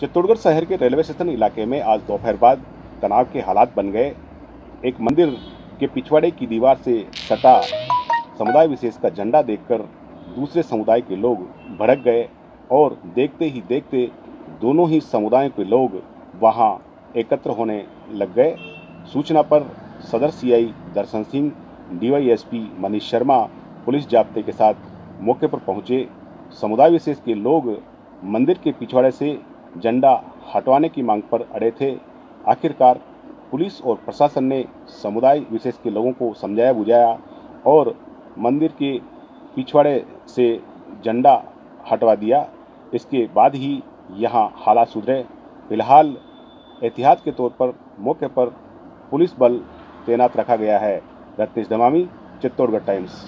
चित्तौड़गढ़ शहर के railway station इलाके में आज दोपहर बाद तनाव के हालात बन गए। एक मंदिर के पिछवाड़े की दीवार से सटा समुदाय विशेष का झंडा देखकर दूसरे समुदाय के लोग भड़क गए और देखते ही देखते दोनों ही समुदायों के लोग वहाँ एकत्र होने लग गए। सूचना पर सदर CI Darshan Singh, DYSP Manish Sharma, police जाब्ते के साथ मौके पर पहुँचे। समुदाय विशेष के लोग मंदिर के पिछवाड़े से झंडा हटवाने की मांग पर अड़े थे। आखिरकार पुलिस और प्रशासन ने समुदाय विशेष के लोगों को समझाया बुझाया और मंदिर के पिछवाड़े से झंडा हटवा दिया। इसके बाद ही यहाँ हालात सुधरे। फ़िलहाल एहतियात के तौर पर मौके पर पुलिस बल तैनात रखा गया है। रत्नेश धमामी, चित्तौड़गढ़ टाइम्स।